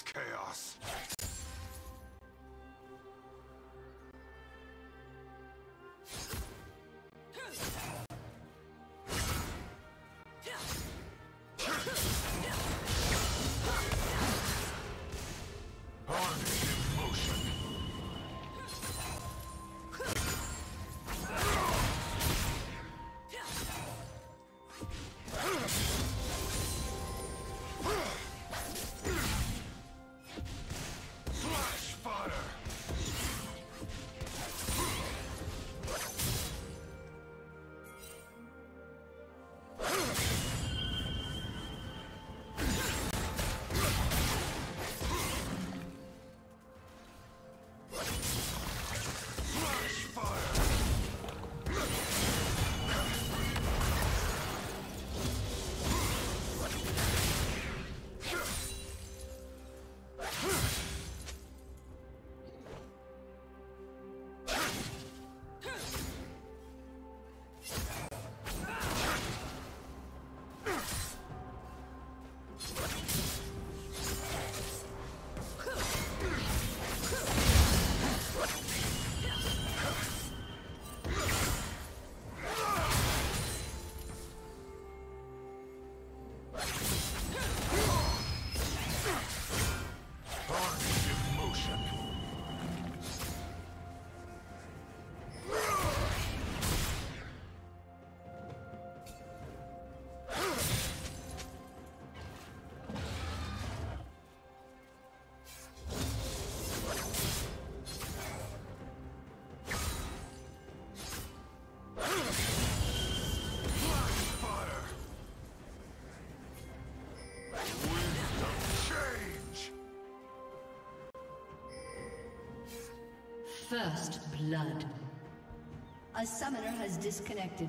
chaos. First blood. A summoner has disconnected.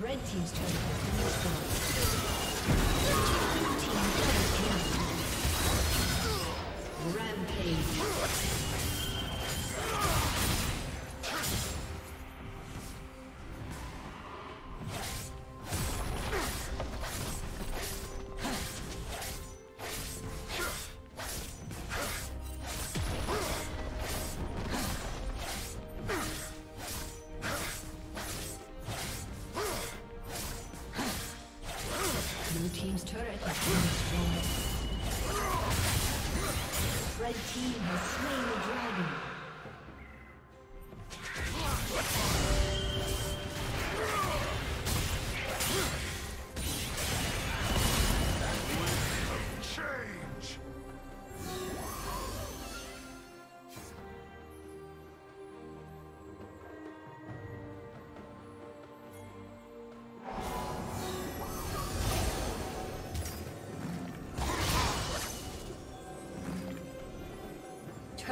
Red Team's turret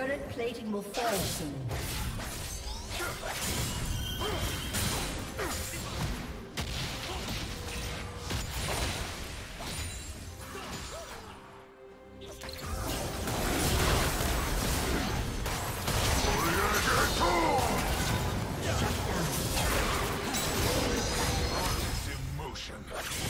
Turret plating will fall soon. It's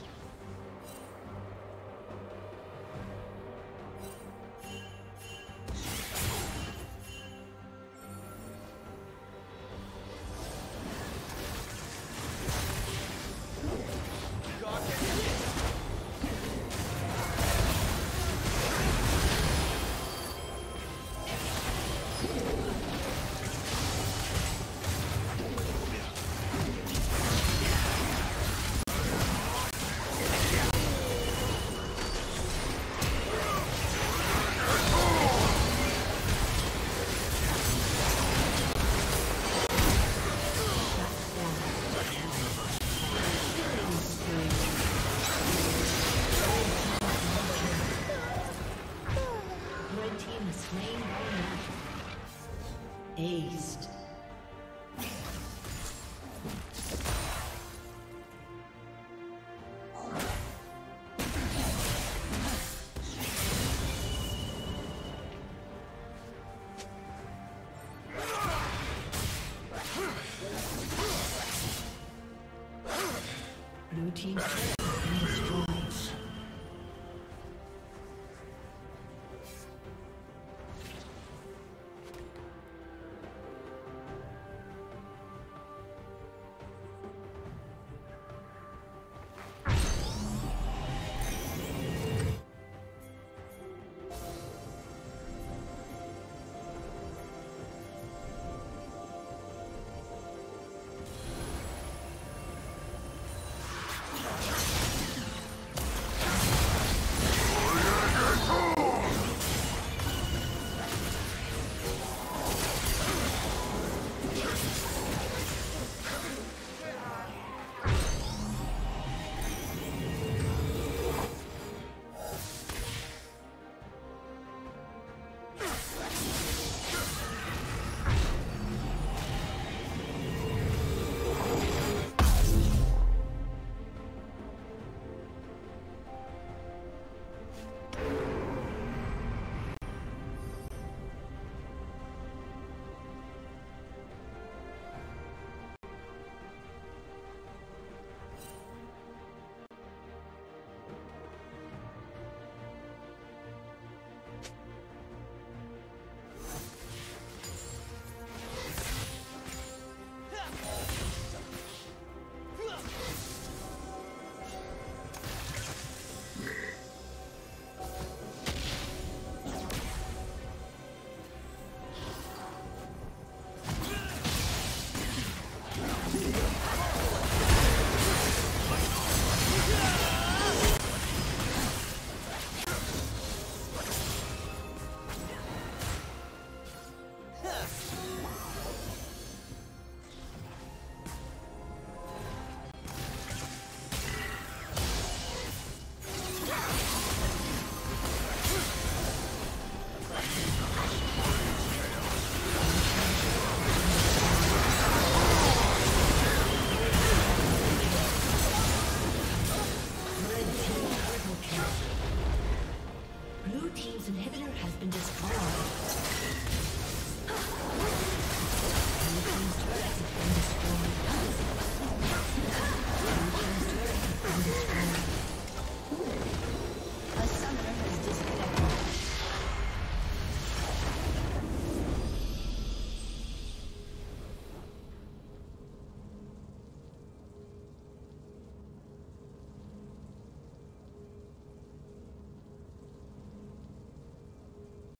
Aced.